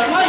Come on.